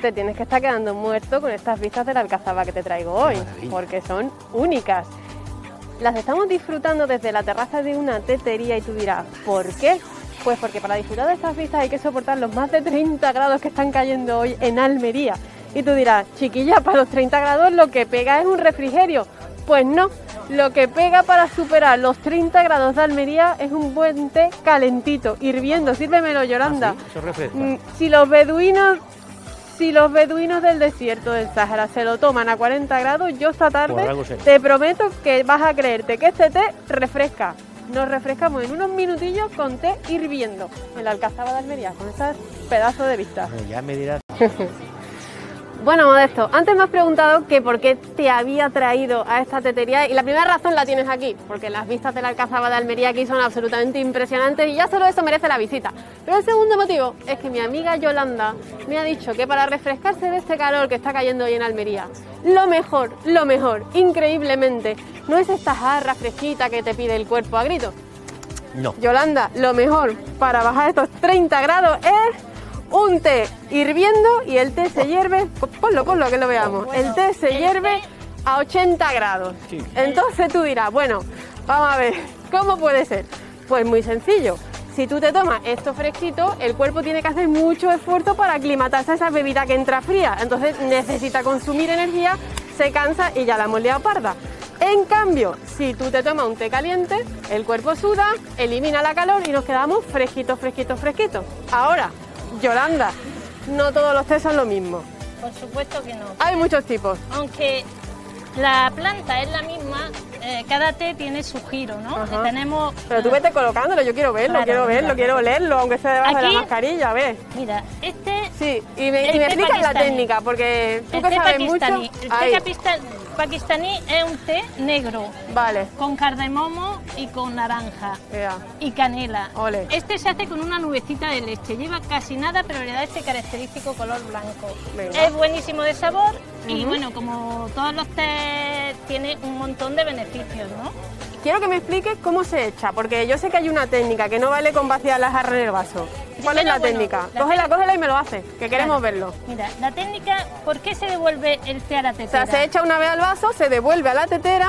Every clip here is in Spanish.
te tienes que estar quedando muerto con estas vistas de la alcazaba que te traigo hoy, porque son únicas. Las estamos disfrutando desde la terraza de una tetería y tú dirás, ¿por qué? Pues porque para disfrutar de estas vistas hay que soportar los más de 30 grados que están cayendo hoy en Almería. Y tú dirás, chiquilla, para los 30 grados lo que pega es un refrigerio. Pues no, lo que pega para superar los 30 grados de Almería es un buen té calentito, hirviendo. Sírvemelo, Yolanda. ¿Ah, sí? Eso. Mm, Si los beduinos, si los beduinos del desierto del Sáhara se lo toman a 40 grados, yo esta tarde te prometo que vas a creerte que este té refresca. Nos refrescamos en unos minutillos con té hirviendo en la Alcazaba de Almería, con esas pedazos de vista. Bueno, ya me dirás. Bueno, Modesto, antes me has preguntado que por qué te había traído a esta tetería y la primera razón la tienes aquí, porque las vistas de la Alcazaba de Almería aquí son absolutamente impresionantes y ya solo eso merece la visita. Pero el segundo motivo es que mi amiga Yolanda me ha dicho que para refrescarse de este calor que está cayendo hoy en Almería, lo mejor, lo mejor, increíblemente, no es esta jarra fresquita que te pide el cuerpo a gritos. No. Yolanda, lo mejor para bajar estos 30 grados es un té hirviendo y el té se hierve, ponlo, ponlo que lo veamos, el té se hierve a 80 grados. Entonces tú dirás, bueno, vamos a ver, ¿cómo puede ser? Pues muy sencillo. Si tú te tomas esto fresquito, el cuerpo tiene que hacer mucho esfuerzo para aclimatarse a esa bebida que entra fría. Entonces necesita consumir energía, se cansa y ya la hemos liado parda. En cambio, si tú te tomas un té caliente, el cuerpo suda, elimina la calor y nos quedamos fresquitos, fresquitos, fresquitos. Ahora, Yolanda, no todos los tés son lo mismo. Por supuesto que no. Hay muchos tipos. Aunque la planta es la misma, eh, cada té tiene su giro, ¿no? Tenemos. Pero tú vete colocándolo, yo quiero verlo, Claro, quiero verlo, quiero olerlo, aunque sea debajo de la mascarilla, a ver. Mira, este. Sí, y me, y me explicas la técnica, porque tú El que té sabes pakistaní. mucho... El té pakistaní es un té negro, Vale, con cardamomo y con naranja. vea. y canela. Ole. Este se hace con una nubecita de leche. Lleva casi nada, pero le da este característico color blanco. Venga. Es buenísimo de sabor y bueno, como todos los té, tiene un montón de beneficios, ¿no? Quiero que me expliques cómo se echa, porque yo sé que hay una técnica que no vale con vaciar la jarra en el vaso. ¿Cuál es la bueno, técnica? la Cógela, cógela y me lo hace, que queremos verlo. Mira, la técnica, ¿por qué se devuelve el té a la O tetera? sea, se echa una vez al vaso, se devuelve a la tetera.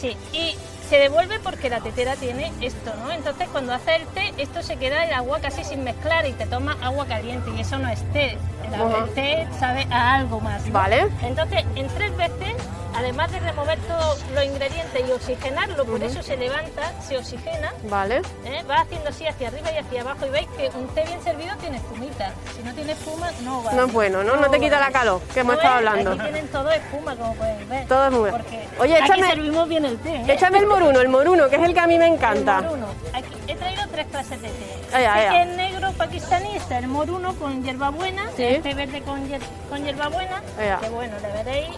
Sí, y se devuelve porque la tetera tiene esto, ¿no? Entonces cuando hace el té, esto se queda el agua casi sin mezclar y te toma agua caliente y eso no es té. El, té sabe a algo más. ¿no? Vale. Entonces, en tres veces, además de remover todos los ingredientes y oxigenarlo, por eso se levanta, se oxigena, Vale. ¿eh? va haciendo así hacia arriba y hacia abajo y veis que un té bien servido tiene espumita. Si no tiene espuma, no va. No es bueno, ¿no? No te quita la calor, que hemos No estado es, hablando. Aquí tienen todo espuma, como podéis ver. Todo es muy bueno. Oye, aquí échame- servimos bien el té. ¿eh? Échame el moruno, el moruno, que es el que a mí me El encanta. moruno. Aquí he traído tres clases de té. Ay. que es negro pakistaní, está el moruno con hierbabuena, Sí. este verde con, hier- con hierbabuena, que bueno, le veréis.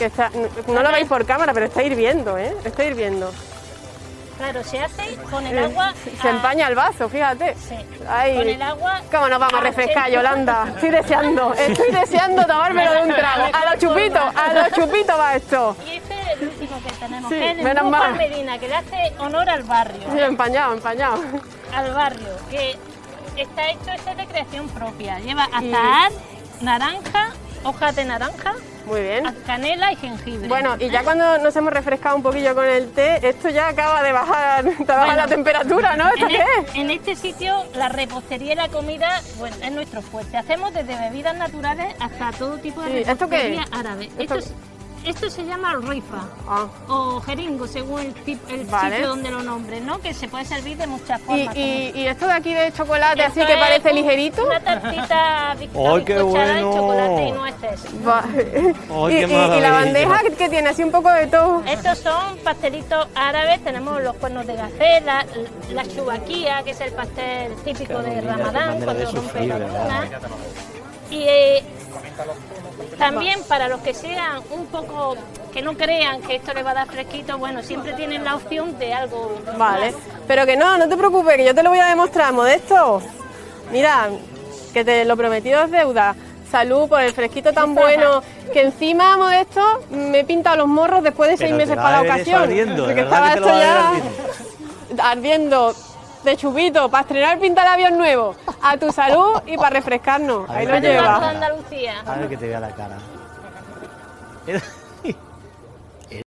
Que está- no lo veis por cámara, pero está hirviendo, ¿eh? Está hirviendo. Claro, se hace con el Eh, agua. Se a- empaña el vaso, fíjate. Sí. Ay. Con el agua. ¿Cómo nos vamos a refrescar, Yolanda? Estoy deseando, estoy deseando tomármelo de un trago. A los chupitos, a los chupitos va esto. Y este es el último que tenemos, Sí, que es el menos mal. Medina, que le hace honor al barrio. Sí, empañado, empañado. Al barrio, que está hecho este de creación propia. Lleva Y- azahar, naranja, hojas de naranja, Muy bien. canela y jengibre. Bueno, y ya cuando nos hemos refrescado un poquillo con el té, esto ya acaba de bajar, te baja Bueno, la temperatura, ¿no? ¿Esto en, qué e- es? en este sitio la repostería y la comida bueno, es nuestro fuerte. Hacemos desde bebidas naturales hasta todo tipo de Sí, ¿esto qué repostería árabe. Esto- Esto, es- esto se llama rifa Ah, o jeringo según el, tip- el Vale. sitio donde lo nombres, ¿no? Que se puede servir de muchas formas. y, y esto de aquí de chocolate así que parece un- ligerito. Una tartita ¡Ay, qué de bueno! chocolate y nueces. Va. Ay, y, qué y- y la bandeja que tiene así un poco de todo. Estos son pastelitos árabes, tenemos los cuernos de gacela, la chubaquía, que es el pastel típico Qué de qué Ramadán, cuando rompe la luna. Y eh, también para los que sean un poco, que no crean que esto le va a dar fresquito, bueno, siempre tienen la opción de algo Vale, más. pero que no, no te preocupes, que yo te lo voy a demostrar, Modesto. Mira, que te lo prometido es deuda. Salud por el fresquito tan bueno que encima, Modesto, me he pintado los morros después de seis Pero te meses para la ocasión. ardiendo, de porque estaba esto ya ardiendo. De chupito, para estrenar pintalabios nuevo, a tu salud y para refrescarnos. Ahí lo ¿qué te Marco de va? lleva. Andalucía. A ver que te vea la cara.